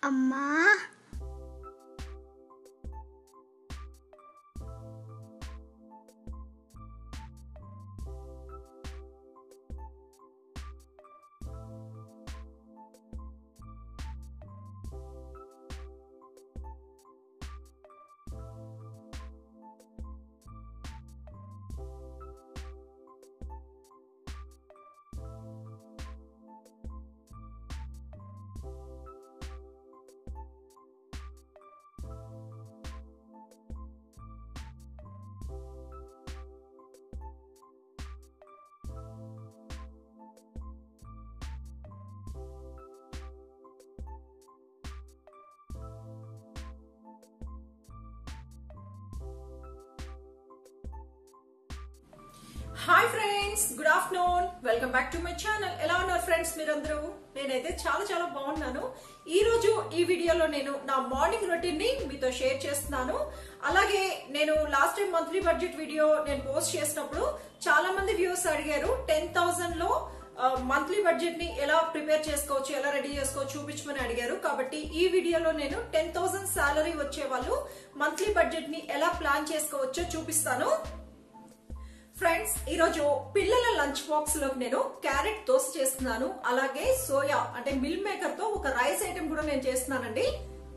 阿妈。hi friends good afternoon welcome back to my channel ఎలా ఉన్నారు friends మీరందరూ? నేనైతే చాలా చాలా బాగున్నాను. ఈ రోజు ఈ వీడియోలో నేను నా మార్నింగ్ రొటీన్ని మీతో షేర్ చేస్తున్నాను. అలాగే నేను last time monthly budget video నేను పోస్ట్ చేసినప్పుడు చాలా మంది వ్యూస్ అడిగారు టెన్ థౌసండ్లో మంత్లీ బడ్జెట్ని ఎలా ప్రిపేర్ చేసుకోవచ్చు ఎలా రెడీ చేసుకోవచ్చు చూపించమని అడిగారు. కాబట్టి ఈ వీడియోలో నేను టెన్ థౌసండ్ సాలరీ వచ్చే వాళ్ళు మంత్లీ బడ్జెట్ని ఎలా ప్లాన్ చేసుకోవచ్చో చూపిస్తాను. ఫ్రెండ్స్ ఈరోజు పిల్లల లంచ్ బాక్స్లోకి నేను క్యారెట్ దోశ చేస్తున్నాను. అలాగే సోయా అంటే మిల్ మేకర్తో ఒక రైస్ ఐటెం కూడా నేను చేస్తున్నానండి.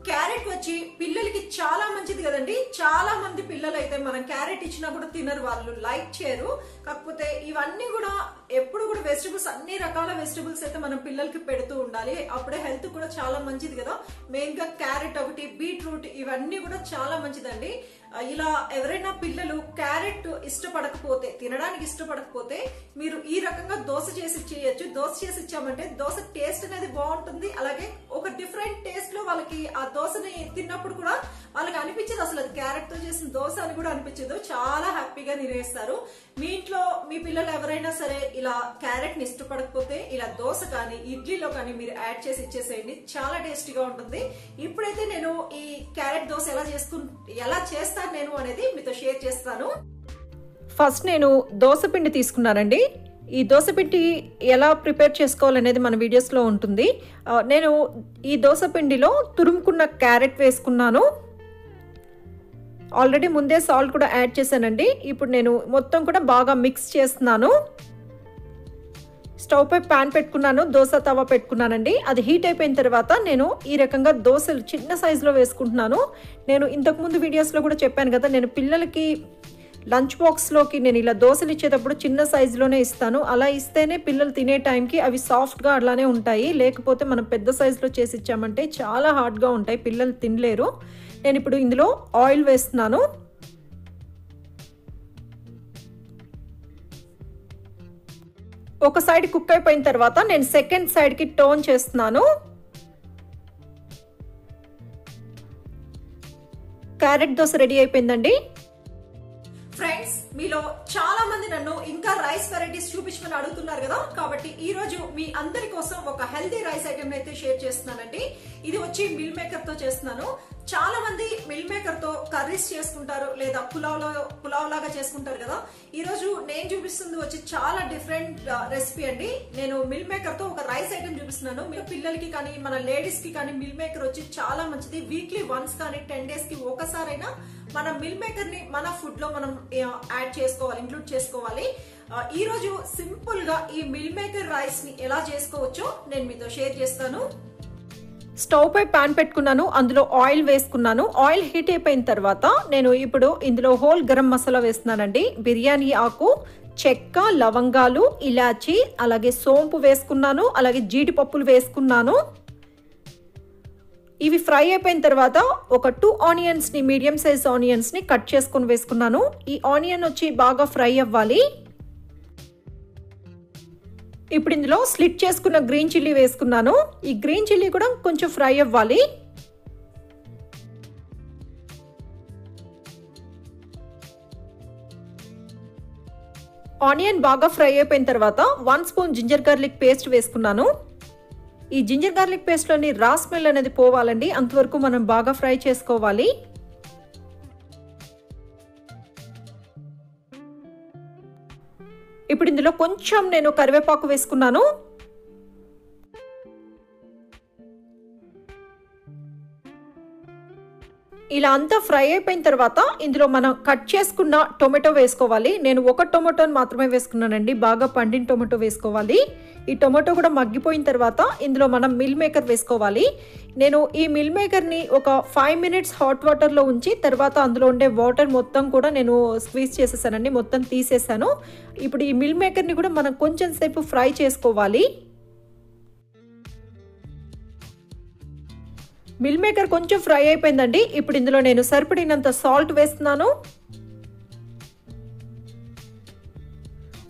క్యారెట్ వచ్చి పిల్లలకి చాలా మంచిది కదండి. చాలా మంది పిల్లలు అయితే మనం క్యారెట్ ఇచ్చినా కూడా తినరు. వాళ్ళు లైక్ చేయరు. కాకపోతే ఇవన్నీ కూడా ఎప్పుడు కూడా వెజిటబుల్స్ అన్ని రకాల వెజిటబుల్స్ అయితే మనం పిల్లలకి పెడుతూ ఉండాలి. అప్పుడే హెల్త్ కూడా చాలా మంచిది కదా. మెయిన్గా క్యారెట్ ఒకటి బీట్రూట్ ఇవన్నీ కూడా చాలా మంచిదండి. ఇలా ఎవరైనా పిల్లలు క్యారెట్ ఇష్టపడకపోతే తినడానికి ఇష్టపడకపోతే మీరు ఈ రకంగా దోశ చేసి చేయొచ్చు దోశ చేసి ఇచ్చామంటే దోశ టేస్ట్ అనేది బాగుంటుంది. అలాగే ఒక డిఫరెంట్ టేస్ట్లో వాళ్ళకి ఆ దోశని తిన్నప్పుడు కూడా వాళ్ళకి అనిపించదు అసలు అది క్యారెట్తో చేసిన దోశ అని కూడా అనిపించదు. చాలా హ్యాపీగా నిర్వహిస్తారు మీ ఇంట్లో మీ పిల్లలు ఎవరైనా సరే ఇలా క్యారెట్ని ఇష్టపడకపోతే ఇలా దోశ కానీ ఇడ్లీలో కానీ మీరు యాడ్ చేసి ఇచ్చేసేయండి. చాలా టేస్టీగా ఉంటుంది. ఇప్పుడైతే నేను ఈ క్యారెట్ దోశ ఎలా చేసుకు ఎలా చేస్తాను నేను అనేది మీతో షేర్ చేస్తాను. ఫస్ట్ నేను దోశపిండి తీసుకున్నానండి. ఈ దోశపిండి ఎలా ప్రిపేర్ చేసుకోవాలనేది మన వీడియోస్లో ఉంటుంది. నేను ఈ దోశపిండిలో తురుముకున్న క్యారెట్ వేసుకున్నాను. ఆల్రెడీ ముందే సాల్ట్ కూడా యాడ్ చేశానండి. ఇప్పుడు నేను మొత్తం కూడా బాగా మిక్స్ చేస్తున్నాను. స్టవ్ పై ప్యాన్ పెట్టుకున్నాను దోశ తవ పెట్టుకున్నానండి. అది హీట్ అయిపోయిన తర్వాత నేను ఈ రకంగా దోశలు చిన్న సైజులో వేసుకుంటున్నాను. నేను ఇంతకుముందు వీడియోస్లో కూడా చెప్పాను కదా నేను పిల్లలకి లంచ్ బాక్స్లోకి నేను ఇలా దోశలు ఇచ్చేటప్పుడు చిన్న సైజులోనే ఇస్తాను. అలా ఇస్తేనే పిల్లలు తినే టైంకి అవి సాఫ్ట్గా అలానే ఉంటాయి. లేకపోతే మనం పెద్ద సైజులో చేసి ఇచ్చామంటే చాలా హార్డ్గా ఉంటాయి పిల్లలు తినలేరు. నేను ఇప్పుడు ఇందులో ఆయిల్ వేస్తున్నాను. ఒక సైడ్ కుక్ అయిపోయిన తర్వాత నేను సెకండ్ సైడ్కి టోన్ చేస్తున్నాను. క్యారెట్ దోశ రెడీ అయిపోయిందండి. ఫ్రెండ్స్ మీలో చాలా మంది నన్ను ఇంకా రైస్ వెరైటీస్ చూపించమని అడుగుతున్నారు కదా? కాబట్టి ఈ రోజు మీ అందరి కోసం ఒక హెల్దీ రైస్ ఐటమ్ అయితే షేర్ చేస్తున్నానండి. ఇది వచ్చి మిల్ మేకర్తో చేస్తున్నాను. చాలా మంది మిల్ మేకర్తో కర్రీస్ చేసుకుంటారు లేదా పులావ్ పులావ్ లాగా చేసుకుంటారు కదా. ఈ రోజు నేను చూపిస్తుంది వచ్చి చాలా డిఫరెంట్ రెసిపీ అండి. నేను మిల్ మేకర్తో ఒక రైస్ ఐటమ్ చూపిస్తున్నాను. మీరు పిల్లలకి కానీ మన లేడీస్కి కానీ మిల్ మేకర్ వచ్చి చాలా మంచిది. వీక్లీ వన్స్ కానీ టెన్ డేస్కి ఒకసారైనా మన మిల్ మేకర్ని మన ఫుడ్లో మనం యాడ్ చేసుకోవాలి ఇంక్లూడ్ చేసుకోవాలి. ఈరోజు ఈ రోజు సింపుల్గా ఈ మిల్ మేకర్ రైస్ని ఎలా చేసుకోవచ్చో నేను మీతో షేర్ చేస్తాను. స్టవ్ పై పాన్ పెట్టుకున్నాను అందులో ఆయిల్ వేసుకున్నాను. ఆయిల్ హీట్ అయిపోయిన తర్వాత నేను ఇప్పుడు ఇందులో హోల్ గరం మసాలా వేస్తున్నానండి. బిర్యానీ ఆకు చెక్క లవంగాలు ఇలాచి అలాగే సోంపు వేసుకున్నాను అలాగే జీడిపప్పులు వేసుకున్నాను. ఇవి ఫ్రై అయిపోయిన తర్వాత ఒక టూ ఆనియన్స్ని మీడియం సైజ్ ఆనియన్స్ని కట్ చేసుకొని వేసుకున్నాను. ఈ ఆనియన్ వచ్చి బాగా ఫ్రై అవ్వాలి. ఇప్పుడు ఇందులో స్లిట్ చేసుకున్న గ్రీన్ చిల్లీ వేసుకున్నాను. ఈ గ్రీన్ చిల్లీ కూడా కొంచెం ఫ్రై అవ్వాలి. ఆనియన్ బాగా ఫ్రై అయిపోయిన తర్వాత one spoon ginger garlic paste వేసుకున్నాను. ఈ జింజర్ గార్లిక్ పేస్ట్లోని రా స్మెల్ అనేది పోవాలండి. అంతవరకు మనం బాగా ఫ్రై చేసుకోవాలి. ఇప్పుడు ఇందులో కొంచెం నేను కరివేపాకు వేసుకున్నాను. ఇలా అంతా ఫ్రై అయిపోయిన తర్వాత ఇందులో మనం కట్ చేసుకున్న టొమాటో వేసుకోవాలి. నేను ఒక టొమాటోని మాత్రమే వేసుకున్నానండి. బాగా పండిన టొమాటో వేసుకోవాలి. ఈ టొమాటో కూడా మగ్గిపోయిన తర్వాత ఇందులో మనం మిల్ మేకర్ వేసుకోవాలి. నేను ఈ మిల్ మేకర్ని ఒక ఫైవ్ మినిట్స్ హాట్ వాటర్లో ఉంచి తర్వాత అందులో ఉండే వాటర్ మొత్తం కూడా నేను స్క్వీజ్ చేసేసానండి. మొత్తం తీసేసాను. ఇప్పుడు ఈ మిల్ మేకర్ని కూడా మనం కొంచెం సేపు ఫ్రై చేసుకోవాలి. మిల్ మేకర్ కొంచెం ఫ్రై అయిపోయిందండి. ఇప్పుడు ఇందులో నేను సరిపడినంత సాల్ట్ వేస్తున్నాను.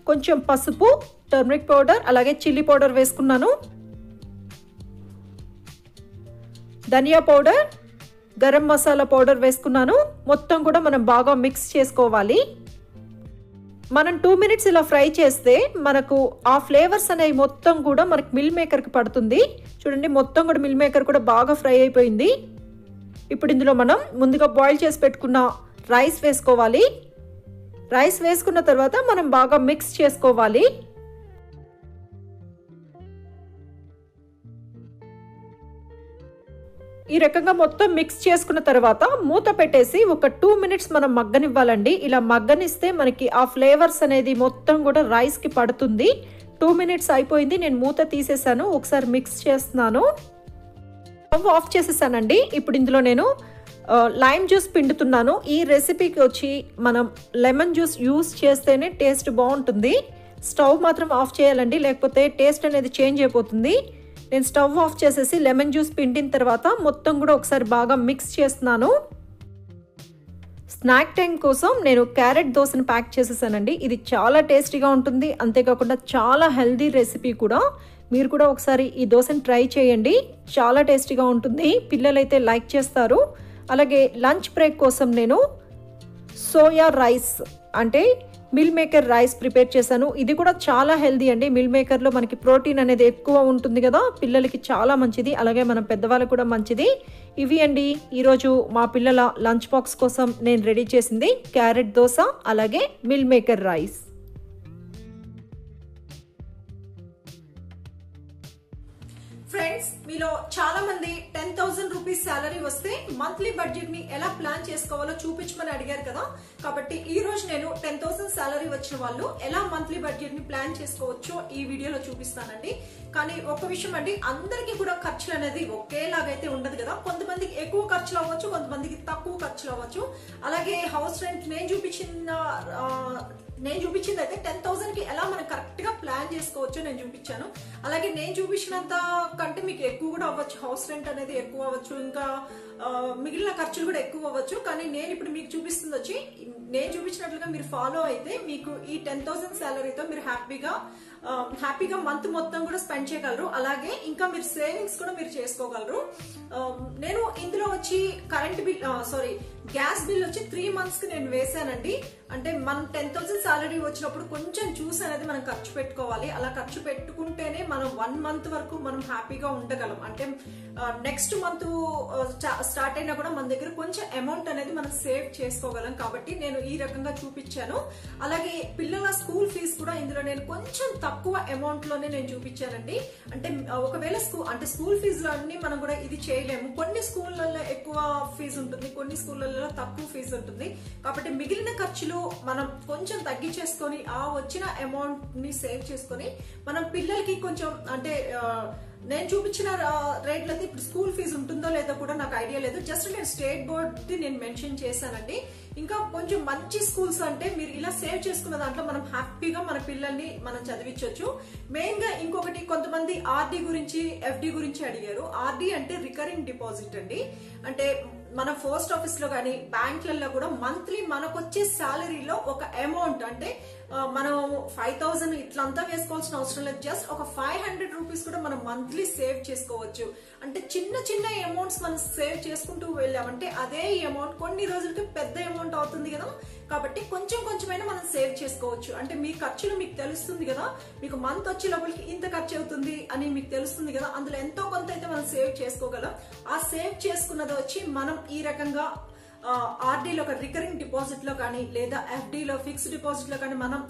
కొంచెం పసుపు. టర్మరిక్ పౌడర్ అలాగే చిల్లీ పౌడర్ వేసుకున్నాను. ధనియా పౌడర్ గరం మసాలా పౌడర్ వేసుకున్నాను. మొత్తం కూడా మనం బాగా మిక్స్ చేసుకోవాలి. మనం టూ మినిట్స్ ఇలా ఫ్రై చేస్తే మనకు ఆ ఫ్లేవర్స్ అనేవి మొత్తం కూడా మనకి మిల్ మేకర్కి పడుతుంది. చూడండి మొత్తం కూడా మిల్ మేకర్ కూడా బాగా ఫ్రై అయిపోయింది. ఇప్పుడు ఇందులో మనం ముందుగా బాయిల్ చేసి పెట్టుకున్న రైస్ వేసుకోవాలి. రైస్ వేసుకున్న తర్వాత మనం బాగా మిక్స్ చేసుకోవాలి. ఈ రకంగా మొత్తం మిక్స్ చేసుకున్న తర్వాత మూత పెట్టేసి ఒక టూ మినిట్స్ మనం మగ్గనివ్వాలండి. ఇలా మగ్గనిస్తే మనకి ఆ ఫ్లేవర్స్ అనేది మొత్తం కూడా రైస్కి పడుతుంది. టూ మినిట్స్ అయిపోయింది. నేను మూత తీసేసాను. ఒకసారి మిక్స్ చేస్తున్నాను. స్టవ్ ఆఫ్ చేసేసానండి. ఇప్పుడు ఇందులో నేను లైమ్ జ్యూస్ పిండుతున్నాను. ఈ రెసిపీకి వచ్చి మనం లెమన్ జ్యూస్ యూస్ చేస్తేనే టేస్ట్ బాగుంటుంది. స్టవ్ మాత్రం ఆఫ్ చేయాలండి. లేకపోతే టేస్ట్ అనేది చేంజ్ అయిపోతుంది. నేను స్టవ్ ఆఫ్ చేసేసి లెమన్ జ్యూస్ పిండిన తర్వాత మొత్తం కూడా ఒకసారి బాగా మిక్స్ చేస్తున్నాను. స్నాక్ టైం కోసం నేను క్యారెట్ దోశను ప్యాక్ చేసేసానండి. ఇది చాలా టేస్టీగా ఉంటుంది. అంతేకాకుండా చాలా హెల్దీ రెసిపీ కూడా. మీరు కూడా ఒకసారి ఈ దోశను ట్రై చేయండి. చాలా టేస్టీగా ఉంటుంది. పిల్లలైతే లైక్ చేస్తారు. అలాగే లంచ్ బ్రేక్ కోసం నేను సోయా రైస్ అంటే మిల్ మేకర్ రైస్ ప్రిపేర్ చేశాను. ఇది కూడా చాలా హెల్దీ అండి. మిల్ మేకర్లో మనకి ప్రోటీన్ అనేది ఎక్కువ ఉంటుంది కదా పిల్లలకి చాలా మంచిది. అలాగే మన పెద్దవాళ్ళకి కూడా మంచిది. ఇవి అండి ఈరోజు మా పిల్లల లంచ్ బాక్స్ కోసం నేను రెడీ చేసింది క్యారెట్ దోశ అలాగే మిల్ మేకర్ రైస్. ఫ్రెండ్స్ మీలో చాలా మంది టెన్ థౌసండ్ రూపీస్ శాలరీ వస్తే మంత్లీ బడ్జెట్ని ఎలా ప్లాన్ చేసుకోవాలో చూపించమని అడిగారు కదా. కాబట్టి ఈ రోజు నేను టెన్ థౌసండ్ శాలరీ వచ్చిన వాళ్ళు ఎలా మంత్లీ బడ్జెట్ని ప్లాన్ చేసుకోవచ్చో ఈ వీడియోలో చూపిస్తానండి. కానీ ఒక విషయం అండి అందరికీ కూడా ఖర్చులు అనేది ఒకేలాగైతే ఉండదు కదా. కొంతమందికి ఎక్కువ ఖర్చులు అవ్వచ్చు కొంతమందికి తక్కువ ఖర్చులు అవ్వచ్చు. అలాగే హౌస్ రెంట్ నేను చూపించిన నేను చూపించింది అయితే టెన్ థౌసండ్కి ఎలా మనం కరెక్ట్గా ప్లాన్ చేసుకోవచ్చో నేను చూపించాను. అలాగే నేను చూపించినంత కంటే మీకు ఎక్కువ కూడా అవ్వచ్చు. హౌస్ రెంట్ అనేది ఎక్కువ అవ్వచ్చు. ఇంకా మిగిలిన ఖర్చులు కూడా ఎక్కువ అవ్వచ్చు. కానీ నేను ఇప్పుడు మీకు చూపిస్తుంది వచ్చి నేను చూపించినట్లుగా మీరు ఫాలో అయితే మీకు ఈ టెన్ థౌసండ్ సాలరీతో మీరు హ్యాపీగా హ్యాపీగా మంత్ మొత్తం కూడా స్పెండ్ చేయగలరు. అలాగే ఇంకా మీరు సేవింగ్స్ కూడా మీరు చేసుకోగలరు. నేను ఇందులో వచ్చి current bill sorry gas bill వచ్చి త్రీ మంత్స్కి నేను వేసానండి అంటే మనం టెన్ థౌసండ్ సాలరీ వచ్చినప్పుడు కొంచెం జ్యూస్ అనేది మనం ఖర్చు పెట్టుకోవాలి. అలా ఖర్చు పెట్టుకుంటేనే మనం వన్ మంత్ వరకు మనం హ్యాపీగా ఉండగలం. అంటే నెక్స్ట్ మంత్ స్టార్ట్ అయినా కూడా మన దగ్గర కొంచెం అమౌంట్ అనేది మనం సేవ్ చేసుకోగలం. కాబట్టి నేను ఈ రకంగా చూపించాను. అలాగే పిల్లల స్కూల్ ఫీజు కూడా ఇందులో నేను కొంచెం తక్కువ అమౌంట్లోనే నేను చూపించానండి. అంటే ఒకవేళ స్కూల్ అంటే స్కూల్ ఫీజులన్నీ అన్ని మనం కూడా ఇది చేయలేము. కొన్ని స్కూళ్ళల్లో ఎక్కువ ఫీజు ఉంటుంది. కొన్ని స్కూళ్ళల్లో తక్కువ ఫీజు ఉంటుంది. కాబట్టి మిగిలిన ఖర్చులు మనం కొంచెం తగ్గించేసుకొని ఆ వచ్చిన అమౌంట్ని సేవ్ చేసుకొని మనం పిల్లలకి కొంచెం అంటే నేను చూపించిన రేట్లు అయితే ఇప్పుడు స్కూల్ ఫీజు ఉంటుందో లేదో కూడా నాకు ఐడియా లేదు. జస్ట్ నేను స్టేట్ బోర్డ్ నేను మెన్షన్ చేశానండి. ఇంకా కొంచెం మంచి స్కూల్స్ అంటే మీరు ఇలా సేవ్ చేసుకున్న దాంట్లో మనం హ్యాపీగా మన పిల్లల్ని మనం చదివించవచ్చు మెయిన్గా ఇంకొకటి కొంతమంది ఆర్డి గురించి ఎఫ్డి గురించి అడిగారు. ఆర్డి అంటే రికరింగ్ డిపాజిట్ అండి. అంటే మన పోస్ట్ ఆఫీస్లో కానీ బ్యాంకులలో కూడా మంత్లీ మనకు వచ్చే శాలరీలో ఒక అమౌంట్ అంటే మనం ఫైవ్ థౌసండ్ ఇట్లంతా వేసుకోవాల్సిన అవసరం లేదు. జస్ట్ ఒక ఫైవ్ హండ్రెడ్ రూపీస్ కూడా మనం మంత్లీ సేవ్ చేసుకోవచ్చు. అంటే చిన్న చిన్న అమౌంట్స్ మనం సేవ్ చేసుకుంటూ వెళ్ళామంటే అదే అమౌంట్ కొన్ని రోజులకి పెద్ద అమౌంట్ అవుతుంది కదా. కాబట్టి కొంచెం కొంచెమైనా మనం సేవ్ చేసుకోవచ్చు. అంటే మీ ఖర్చులు మీకు తెలుస్తుంది కదా. మీకు మంత్ వచ్చే లోపలికి ఇంత ఖర్చు అవుతుంది అని మీకు తెలుస్తుంది కదా. అందులో ఎంతో కొంత అయితే మనం సేవ్ చేసుకోగలం. ఆ సేవ్ చేసుకున్నది వచ్చి మనం ఈ రకంగా ఆర్డీలో ఒక రికరింగ్ డిపాజిట్లో కానీ లేదా ఎఫ్డీలో ఫిక్స్డ్ డిపాజిట్లో కానీ మనం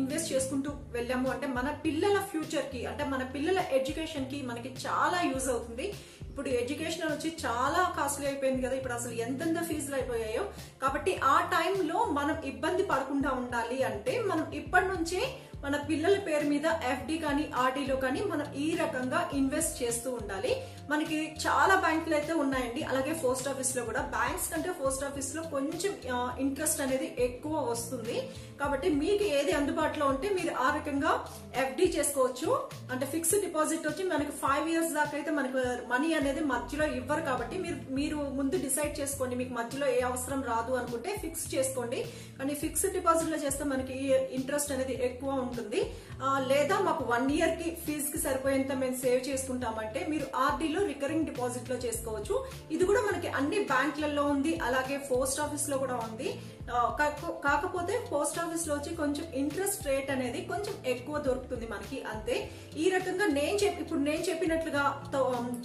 ఇన్వెస్ట్ చేసుకుంటూ వెళ్ళాము. అంటే మన పిల్లల ఫ్యూచర్కి అంటే మన పిల్లల ఎడ్యుకేషన్కి మనకి చాలా యూజ్ అవుతుంది. ఇప్పుడు ఎడ్యుకేషన్ వచ్చి చాలా కాస్ట్లీ అయిపోయింది కదా. ఇప్పుడు అసలు ఎంతెంత ఫీజులు అయిపోయాయో. కాబట్టి ఆ టైంలో మనం ఇబ్బంది పడకుండా ఉండాలి అంటే మనం ఇప్పటి నుంచే మన పిల్లల పేరు మీద ఎఫ్డి కానీ ఆర్డీలో కానీ మనం ఈ రకంగా ఇన్వెస్ట్ చేస్తూ ఉండాలి. మనకి చాలా బ్యాంకులు అయితే ఉన్నాయండి. అలాగే పోస్ట్ ఆఫీస్లో కూడా. బ్యాంక్స్ కంటే పోస్ట్ ఆఫీస్లో కొంచెం ఇంట్రెస్ట్ అనేది ఎక్కువ వస్తుంది. కాబట్టి మీకు ఏది అందుబాటులో ఉంటే మీరు ఆ రకంగా ఎఫ్డి చేసుకోవచ్చు. అంటే ఫిక్స్డ్ డిపాజిట్ వచ్చి మనకి ఫైవ్ ఇయర్స్ దాకా అయితే మనకు మనీ అనేది మధ్యలో ఇవ్వరు కాబట్టి మీరు మీరు ముందు డిసైడ్ చేసుకోండి. మీకు మధ్యలో ఏ అవసరం రాదు అనుకుంటే ఫిక్స్ చేసుకోండి. కానీ ఫిక్స్డ్ డిపాజిట్లో చేస్తే మనకి ఇంట్రెస్ట్ అనేది ఎక్కువ ఉంటుంది. లేదా మాకు వన్ ఇయర్కి ఫీజ్కి సరిపోయేంత మేము సేవ్ చేసుకుంటామంటే మీరు ఆర్డీలో రికరింగ్ డిపాజిట్లో చేసుకోవచ్చు. ఇది కూడా మనకి అన్ని బ్యాంకులలో ఉంది అలాగే పోస్ట్ ఆఫీస్లో కూడా ఉంది. కాకపోతే పోస్ట్ ఆఫీస్లో వచ్చి కొంచెం ఇంట్రెస్ట్ రేట్ అనేది కొంచెం ఎక్కువ దొరుకుతుంది మనకి అంతే. ఈ రకంగా నేను చెప్పి ఇప్పుడు నేను చెప్పినట్లుగా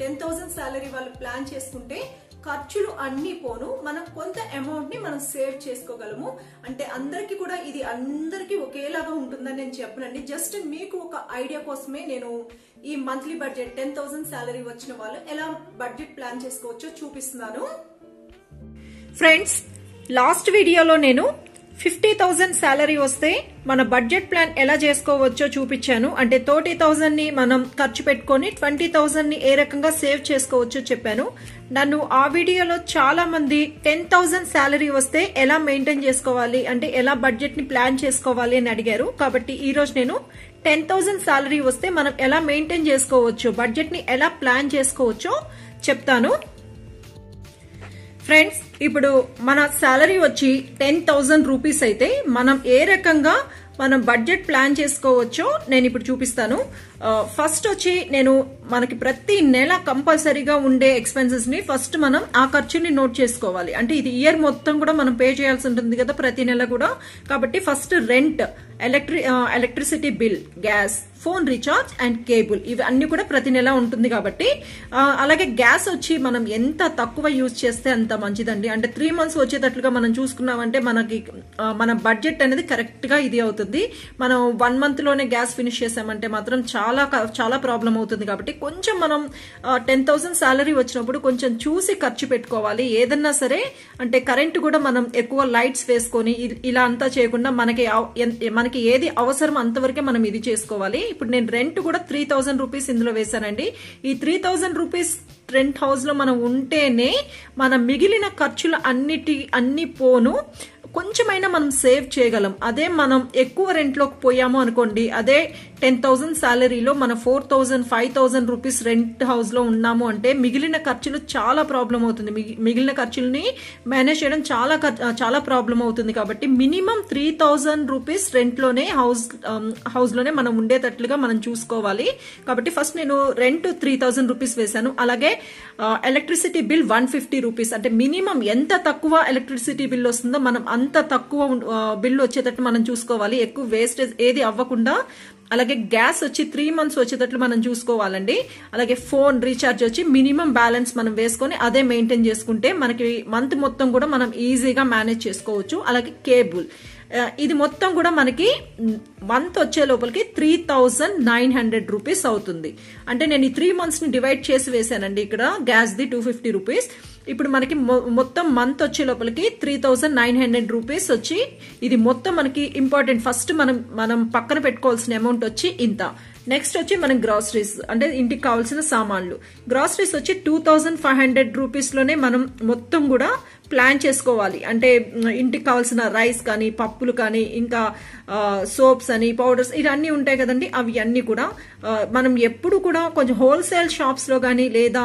టెన్ థౌసండ్ సాలరీ వాళ్ళు ప్లాన్ చేసుకుంటే ఖర్చులు అన్ని పోను మనం కొంత అమౌంట్ని మనం సేవ్ చేసుకోగలము. అంటే అందరికి కూడా ఇది అందరికి ఒకేలాగా ఉంటుందని నేను చెప్పనండి. జస్ట్ మీకు ఒక ఐడియా కోసమే నేను ఈ monthly budget ten thousand salary వచ్చిన వాళ్ళు ఎలా బడ్జెట్ ప్లాన్ చేసుకోవచ్చో చూపిస్తున్నాను. ఫ్రెండ్స్ లాస్ట్ వీడియోలో నేను ఫిఫ్టీ థౌజండ్ శాలరీ వస్తే మన బడ్జెట్ ప్లాన్ ఎలా చేసుకోవచ్చో చూపించాను. అంటే థర్టీ థౌజండ్ని మనం ఖర్చు పెట్టుకొని ట్వంటీ థౌజండ్ని ఏ రకంగా సేవ్ చేసుకోవచ్చో చెప్పాను. నన్ను ఆ వీడియోలో చాలా మంది టెన్ థౌజండ్ శాలరీ వస్తే ఎలా మెయింటైన్ చేసుకోవాలి? అంటే ఎలా బడ్జెట్ని ప్లాన్ చేసుకోవాలి అని అడిగారు. కాబట్టి ఈ రోజు నేను టెన్ థౌజండ్ శాలరీ వస్తే మనం ఎలా మెయింటైన్ చేసుకోవచ్చు? బడ్జెట్ని ఎలా ప్లాన్ చేసుకోవచ్చో చెప్తాను. ఫ్రెండ్స్ ఇప్పుడు మన శాలరీ వచ్చి టెన్ థౌసండ్ రూపీస్ అయితే మనం ఏ రకంగా మనం బడ్జెట్ ప్లాన్ చేసుకోవచ్చో నేను ఇప్పుడు చూపిస్తాను. ఫస్ట్ వచ్చి నేను మనకి ప్రతి నెల కంపల్సరీగా ఉండే ఎక్స్పెన్సెస్ని ఫస్ట్ మనం ఆ ఖర్చుని నోట్ చేసుకోవాలి. అంటే ఇది ఇయర్ మొత్తం కూడా మనం పే చేయాల్సి ఉంటుంది కదా ప్రతి నెల కూడా. కాబట్టి first rent ఎలక్ట్రి electricity bill gas phone recharge and cable ఇవి అన్ని కూడా ప్రతి నెల ఉంటుంది కాబట్టి అలాగే గ్యాస్ వచ్చి మనం ఎంత తక్కువ యూజ్ చేస్తే అంత మంచిదండి. అంటే త్రీ మంత్స్ వచ్చేటట్లుగా మనం చూసుకున్నామంటే మనకి మన బడ్జెట్ అనేది కరెక్ట్గా ఇది అవుతుంది. మనం వన్ మంత్లోనే గ్యాస్ ఫినిష్ చేసామంటే మాత్రం చాలా చాలా చాలా ప్రాబ్లం అవుతుంది కాబట్టి కొంచెం మనం టెన్ థౌసండ్ సాలరీ వచ్చినప్పుడు కొంచెం చూసి ఖర్చు పెట్టుకోవాలి. ఏదన్నా సరే అంటే కరెంట్ కూడా మనం ఎక్కువ లైట్స్ వేసుకొని ఇలా అంతా చేయకుండా మనకి మనకి ఏది అవసరం అంతవరకే మనం ఇది చేసుకోవాలి. ఇప్పుడు నేను రెంట్ కూడా త్రీ థౌసండ్ రూపీస్ ఇందులో వేశానండి. ఈ త్రీ థౌసండ్ రూపీస్ రెంట్ హౌస్లో మనం ఉంటేనే మన మిగిలిన ఖర్చులు అన్నిటి అన్ని పోను. కొంచెమైనా మనం సేవ్ చేయగలం. అదే మనం ఎక్కువ రెంట్లోకి పోయాము అనుకోండి అదే టెన్ థౌజండ్ సాలరీలో మన four thousand five thousand rupees rent హౌస్లో ఉన్నాము అంటే మిగిలిన ఖర్చులు చాలా ప్రాబ్లం అవుతుంది. మిగిలిన ఖర్చుల్ని మేనేజ్ చేయడం చాలా చాలా ప్రాబ్లం అవుతుంది కాబట్టి మినిమం త్రీ థౌజండ్ రూపీస్ రెంట్లోనే హౌస్ హౌస్లోనే మనం ఉండేటట్లుగా మనం చూసుకోవాలి. కాబట్టి ఫస్ట్ నేను రెంట్ త్రీ థౌజండ్ రూపీస్ వేశాను. అలాగే electricity bill one fifty rupees. అంటే మినిమం ఎంత తక్కువ ఎలక్ట్రిసిటీ బిల్ వస్తుందో మనం అంత తక్కువ బిల్లు వచ్చేటట్టు మనం చూసుకోవాలి. ఎక్కువ వేస్టేజ్ ఏది అవ్వకుండా అలాగే గ్యాస్ వచ్చి త్రీ మంత్స్ వచ్చేటట్లు మనం చూసుకోవాలండి. అలాగే ఫోన్ రీఛార్జ్ వచ్చి మినిమం బ్యాలెన్స్ మనం వేసుకొని అదే మెయింటైన్ చేసుకుంటే మనకి మంత్ మొత్తం కూడా మనం ఈజీగా మేనేజ్ చేసుకోవచ్చు. అలాగే కేబుల్. ఇది మొత్తం కూడా మనకి మంత్ వచ్చే లోపలికి three thousand nine hundred rupees అవుతుంది. అంటే నేను ఈ త్రీ మంత్స్ని డివైడ్ చేసి వేసానండి ఇక్కడ gas the two fifty rupees. ఇప్పుడు మనకి మొత్తం మంత్ వచ్చే లోపలికి three thousand nine hundred rupees వచ్చి ఇది మొత్తం మనకి ఇంపార్టెంట్ ఫస్ట్ మనం మనం పక్కన పెట్టుకోవాల్సిన అమౌంట్ వచ్చి ఇంత. నెక్స్ట్ వచ్చి మనం గ్రాసరీస్ అంటే ఇంటికి కావాల్సిన సామాన్లు. గ్రాసరీస్ వచ్చి టూ థౌజండ్ ఫైవ్ హండ్రెడ్ రూపీస్లోనే మనం మొత్తం కూడా ప్లాన్ చేసుకోవాలి. అంటే ఇంటికి కావాల్సిన రైస్ కానీ పప్పులు కానీ ఇంకా సోప్స్ అని పౌడర్స్ ఇవన్నీ ఉంటాయి కదండి. అవి అన్నీ కూడా మనం ఎప్పుడు కూడా కొంచెం హోల్సేల్ షాప్స్లో కానీ లేదా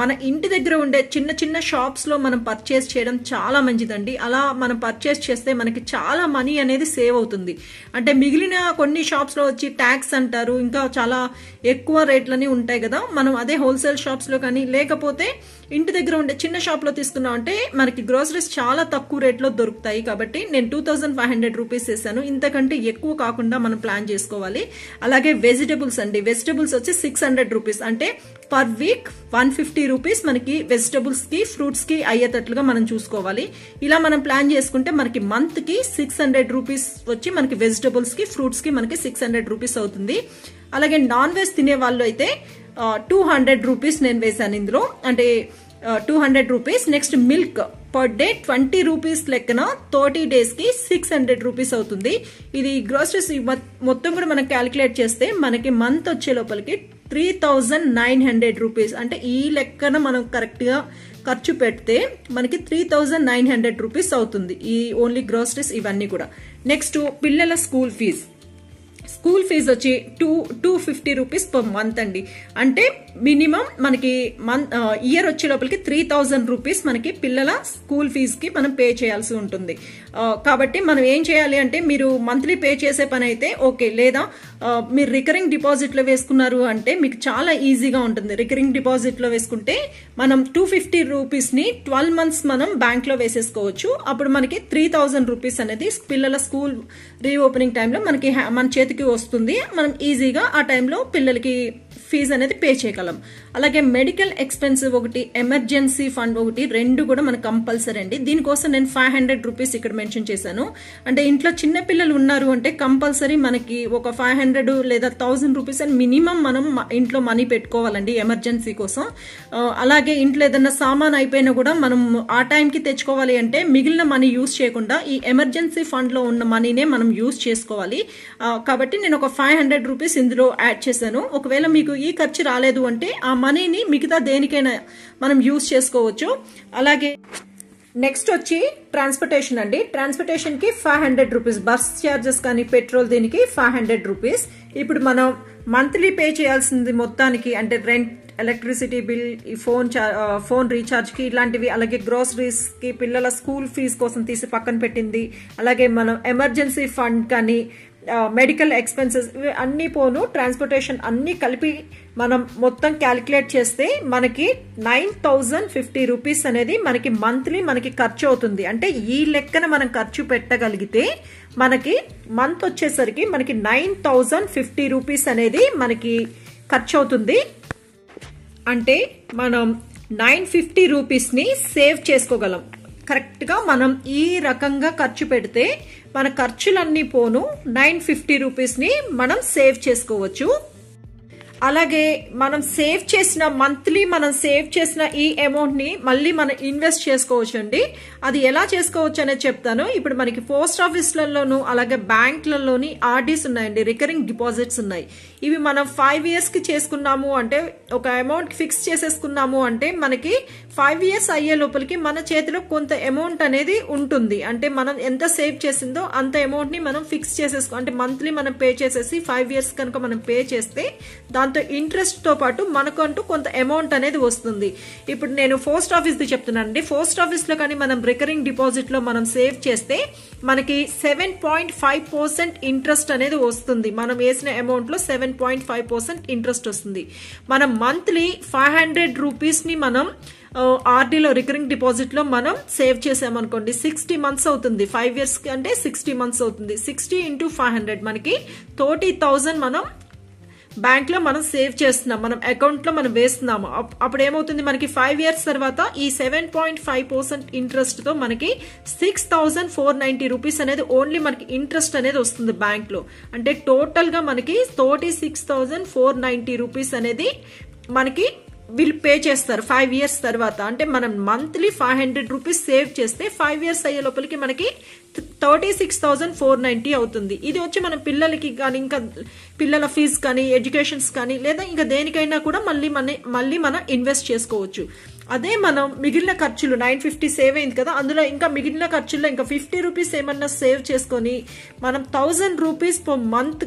మన ఇంటి దగ్గర ఉండే చిన్న చిన్న షాప్స్లో మనం పర్చేస్ చేయడం చాలా మంచిదండి. అలా మనం పర్చేస్ చేస్తే మనకి చాలా మనీ అనేది సేవ్ అవుతుంది. అంటే మిగిలిన కొన్ని షాప్స్లో వచ్చి ట్యాక్స్ అంటారు. ఇంకా చాలా ఎక్కువ రేట్లని ఉంటాయి కదా. మనం అదే హోల్సేల్ షాప్స్లో కానీ లేకపోతే ఇంటి దగ్గర ఉండే చిన్న షాప్లో తీసుకున్నాం అంటే మనకి గ్రోసరీస్ చాలా తక్కువ రేట్లో దొరుకుతాయి కాబట్టి నేను two thousand five hundred rupees వేసాను. ఇంతకంటే ఎక్కువ కాకుండా మనం ప్లాన్ చేసుకోవాలి. అలాగే వెజిటబుల్స్ అండి. వెజిటబుల్స్ వచ్చి సిక్స్ హండ్రెడ్ రూపీస్ అంటే per week one fifty rupees మనకి వెజిటబుల్స్కి ఫ్రూట్స్కి అయ్యేటట్లుగా మనం చూసుకోవాలి. ఇలా మనం ప్లాన్ చేసుకుంటే మనకి మంత్కి సిక్స్ హండ్రెడ్ రూపీస్ వచ్చి మనకి వెజిటబుల్స్కి ఫ్రూట్స్కి మనకి సిక్స్ హండ్రెడ్ రూపీస్ అవుతుంది. అలాగే నాన్ వెజ్ తినే వాళ్ళు అయితే టూ హండ్రెడ్ రూపీస్ నేను వేశాను ఇందులో. అంటే two hundred rupees next milk per day twenty rupees లెక్కన థర్టీ డేస్కి సిక్స్ హండ్రెడ్ రూపీస్ అవుతుంది. ఇది గ్రోసరీస్ మొత్తం కూడా మనం క్యాలిక్యులేట్ చేస్తే మనకి మంత్ వచ్చే లోపలికి three thousand nine hundred rupees అంటే ఈ లెక్కన మనం కరెక్ట్గా ఖర్చు పెడితే మనకి three thousand nine hundred rupees అవుతుంది. ఈ ఓన్లీ గ్రోసరీస్ ఇవన్నీ కూడా. నెక్స్ట్ పిల్లల స్కూల్ ఫీజు స్కూల్ ఫీజు వచ్చి two two fifty rupees per month అండి. అంటే మినిమం మనకి మంత్ ఇయర్ వచ్చే లోపలికి త్రీ థౌజండ్ రూపీస్ మనకి పిల్లల స్కూల్ ఫీజుకి మనం పే చేయాల్సి ఉంటుంది. కాబట్టి మనం ఏం చేయాలి అంటే మీరు మంత్లీ పే చేసే పని అయితే ఓకే. లేదా మీరు రికరింగ్ డిపాజిట్లో వేసుకున్నారు అంటే మీకు చాలా ఈజీగా ఉంటుంది. రికరింగ్ డిపాజిట్లో వేసుకుంటే మనం టూ ఫిఫ్టీ రూపీస్ని ట్వెల్వ్ మంత్స్ మనం బ్యాంక్లో వేసేసుకోవచ్చు. అప్పుడు మనకి త్రీ థౌజండ్ రూపీస్ అనేది పిల్లల స్కూల్ రీఓపెనింగ్ టైంలో మనకి మన చేతికి వస్తుంది. మనం ఈజీగా ఆ టైంలో పిల్లలకి ఫీజు అనేది పే చేయగలం. అలాగే మెడికల్ ఎక్స్పెన్స్ ఒకటి ఎమర్జెన్సీ ఫండ్ ఒకటి రెండు కూడా మనకు కంపల్సరీ అండి. దీనికోసం నేను ఫైవ్ హండ్రెడ్ రూపీస్ ఇక్కడ మెన్షన్ చేశాను. అంటే ఇంట్లో చిన్న పిల్లలు ఉన్నారు అంటే కంపల్సరీ మనకి ఒక ఫైవ్ హండ్రెడ్ లేదా థౌసండ్ రూపీస్ అని మినిమం మనం ఇంట్లో మనీ పెట్టుకోవాలండి ఎమర్జెన్సీ కోసం. అలాగే ఇంట్లో ఏదన్నా సామాన్ అయిపోయినా కూడా మనం ఆ టైంకి తెచ్చుకోవాలి అంటే మిగిలిన మనీ యూస్ చేయకుండా ఈ ఎమర్జెన్సీ ఫండ్లో ఉన్న మనీనే మనం యూస్ చేసుకోవాలి. కాబట్టి నేను ఒక ఫైవ్ హండ్రెడ్ రూపీస్ ఇందులో యాడ్ చేశాను. ఒకవేళ మీకు ఈ ఖర్చు రాలేదు అంటే ఆ మనీని మిగతా దేనికైనా మనం యూస్ చేసుకోవచ్చు. అలాగే నెక్స్ట్ వచ్చి ట్రాన్స్పోర్టేషన్ అండి. ట్రాన్స్పోర్టేషన్కి five hundred rupees bus charges కానీ పెట్రోల్ దీనికి ఫైవ్ హండ్రెడ్ రూపీస్ ఇప్పుడు మనం మంత్లీ పే చేయాల్సింది మొత్తానికి అంటే రెంట్ ఎలక్ట్రిసిటీ బిల్ ఈ ఫోన్ ఫోన్ రీఛార్జ్కి ఇలాంటివి అలాగే గ్రోసరీస్కి పిల్లల స్కూల్ ఫీజు కోసం తీసి పక్కన పెట్టింది. అలాగే మనం ఎమర్జెన్సీ ఫండ్ కానీ మెడికల్ ఎక్స్పెన్సెస్ ఇవి అన్నీ పోను ట్రాన్స్పోర్టేషన్ అన్నీ కలిపి మనం మొత్తం క్యాలిక్యులేట్ చేస్తే మనకి నైన్ థౌజండ్ ఫిఫ్టీ రూపీస్ అనేది మనకి మంత్లీ మనకి ఖర్చు అవుతుంది. అంటే ఈ లెక్కన మనం ఖర్చు పెట్టగలిగితే మనకి మంత్ వచ్చేసరికి మనకి నైన్ థౌజండ్ ఫిఫ్టీ రూపీస్ అనేది మనకి ఖర్చు అవుతుంది. అంటే మనం నైన్ ఫిఫ్టీ రూపీస్ని సేవ్ చేసుకోగలం. కరెక్ట్గా మనం ఈ రకంగా ఖర్చు పెడితే మన ఖర్చులన్నీ పోను నైన్ ఫిఫ్టీ రూపీస్ని మనం సేవ్ చేసుకోవచ్చు. అలాగే మనం సేవ్ చేసిన మంత్లీ మనం సేవ్ చేసిన ఈ అమౌంట్ని మళ్ళీ మనం ఇన్వెస్ట్ చేసుకోవచ్చు అండి అది ఎలా చేసుకోవచ్చు అనేది చెప్తాను. ఇప్పుడు మనకి పోస్ట్ ఆఫీస్లలోను అలాగే బ్యాంక్లలోని ఆర్డీస్ ఉన్నాయండి. రికరింగ్ డిపాజిట్స్ ఉన్నాయి. ఇవి మనం ఫైవ్ ఇయర్స్కి చేసుకున్నాము అంటే ఒక అమౌంట్ ఫిక్స్ చేసేసుకున్నాము అంటే మనకి ఫైవ్ ఇయర్స్ అయ్యే లోపలికి మన చేతిలో కొంత అమౌంట్ అనేది ఉంటుంది. అంటే మనం ఎంత సేవ్ చేసిందో అంత అమౌంట్ని మనం ఫిక్స్ చేసేసుకో అంటే మంత్లీ మనం పే చేసేసి ఫైవ్ ఇయర్స్ కనుక మనం పే చేస్తే దాంతో ఇంట్రెస్ట్తో పాటు మనకు అంటూ కొంత అమౌంట్ అనేది వస్తుంది. ఇప్పుడు నేను పోస్ట్ ఆఫీస్ది చెప్తున్నాను అండి. పోస్ట్ ఆఫీస్లో కానీ మనం రికరింగ్ డిపాజిట్లో మనం సేవ్ చేస్తే మనకి seven point five percent interest అనేది వస్తుంది. మనం వేసిన అమౌంట్లో seven seven point five percent interest వస్తుంది. మనం మంత్లీ ఫైవ్ హండ్రెడ్ రూపీస్ని మనం ఆర్డీలో రికరింగ్ డిపాజిట్లో మనం సేవ్ చేసామనుకోండి సిక్స్టీ మంత్స్ అవుతుంది. ఫైవ్ ఇయర్స్ అంటే సిక్స్టీ మంత్స్ అవుతుంది. సిక్స్టీ ఇంటూ ఫైవ్ హండ్రెడ్ మనకి థర్టీ థౌజండ్ మనం బ్యాంక్లో మనం సేవ్ చేస్తున్నాం మనం అకౌంట్లో మనం వేస్తున్నాము. అప్పుడు ఏమవుతుంది మనకి ఫైవ్ ఇయర్స్ తర్వాత ఈ సెవెన్ పాయింట్ ఫైవ్ పర్సెంట్ ఇంట్రెస్ట్తో మనకి six thousand four ninety rupees అనేది ఓన్లీ మనకి ఇంట్రెస్ట్ అనేది వస్తుంది బ్యాంక్లో అంటే టోటల్గా మనకి thirty six thousand four ninety rupees అనేది మనకి బిల్ పే చేస్తారు ఫైవ్ ఇయర్స్ తర్వాత. అంటే మనం monthly five hundred rupees save చేస్తే ఫైవ్ ఇయర్స్ అయ్యే లోపలికి మనకి thirty six thousand four ninety అవుతుంది. ఇది వచ్చి మనం పిల్లలకి కానీ ఇంకా పిల్లల ఫీజ్ కానీ ఎడ్యుకేషన్స్ కానీ లేదా ఇంకా దేనికైనా కూడా మళ్ళీ మన మళ్ళీ మనం ఇన్వెస్ట్ చేసుకోవచ్చు. అదే మనం మిగిలిన ఖర్చులు నైన్ ఫిఫ్టీ సేవ్ అయింది కదా అందులో ఇంకా మిగిలిన ఖర్చుల్లో ఇంకా ఫిఫ్టీ రూపీస్ ఏమన్నా సేవ్ చేసుకొని మనం థౌజండ్ రూపీస్ పర్ మంత్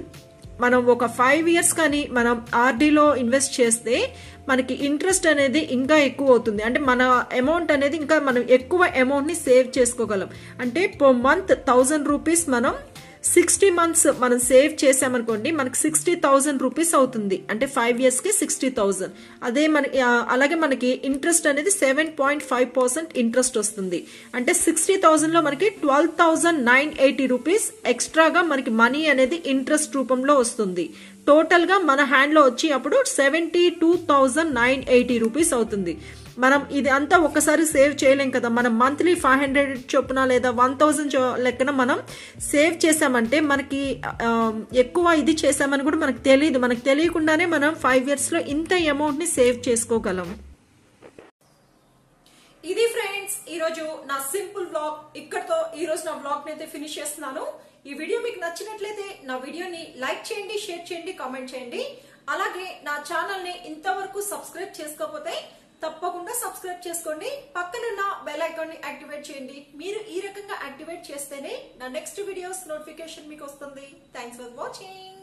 మనం ఒక ఫైవ్ ఇయర్స్ కానీ మనం ఆర్డీలో ఇన్వెస్ట్ చేస్తే మనకి ఇంట్రెస్ట్ అనేది ఇంకా ఎక్కువ అవుతుంది. అంటే మన అమౌంట్ అనేది ఇంకా మనం ఎక్కువ అమౌంట్ని సేవ్ చేసుకోగలం. అంటే పర్ మంత్ థౌజండ్ రూపీస్ మనం సిక్స్టీ మంత్స్ మనం సేవ్ చేసామనుకోండి మనకి సిక్స్టీ థౌసండ్ రూపీస్ అవుతుంది. అంటే ఫైవ్ ఇయర్స్కి సిక్స్టీ థౌజండ్ అదే మనకి అలాగే మనకి ఇంట్రెస్ట్ అనేది seven point five percent interest వస్తుంది. అంటే సిక్స్టీ థౌజండ్లో మనకి twelve thousand nine eighty rupees ఎక్స్ట్రాగా మనకి మనీ అనేది ఇంట్రెస్ట్ రూపంలో వస్తుంది. టోటల్గా మన హ్యాండ్లో వచ్చి అప్పుడు seventy two thousand nine eighty rupees అవుతుంది. మనం ఇది అంతా ఒకసారి సేవ్ చేయలేం కదా. మనం మంత్లీ ఫైవ్ హండ్రెడ్ చొప్పున లేదా వన్ థౌజండ్ లెక్కన మనం సేవ్ చేసామంటే మనకి ఎక్కువ ఇది చేసామని కూడా మనకు తెలియదు మనకు తెలియకుండానే మనం ఫైవ్ ఇయర్స్లో ఇంత అమౌంట్ని సేవ్ చేసుకోగలం. ఇది ఫ్రెండ్స్ ఈరోజు నా సింపుల్ బ్లాగ్ ఇక్కడతో ఈ రోజు నా బ్లాగ్ అయితే ఫినిష్ చేస్తున్నాను. ఈ వీడియో మీకు నచ్చినట్లయితే నా వీడియోని లైక్ చేయండి షేర్ చేయండి కామెంట్ చేయండి. అలాగే నా ఛానల్ని ఇంతవరకు సబ్స్క్రైబ్ చేసుకోకపోతే తప్పకుండా సబ్స్క్రైబ్ చేసుకోండి. పక్కనున్న బెల్ ఐకాన్ని యాక్టివేట్ చేయండి. మీరు ఈ రకంగా యాక్టివేట్ చేస్తేనే నా నెక్స్ట్ వీడియోస్ నోటిఫికేషన్ మీకు వస్తుంది. Thanks for watching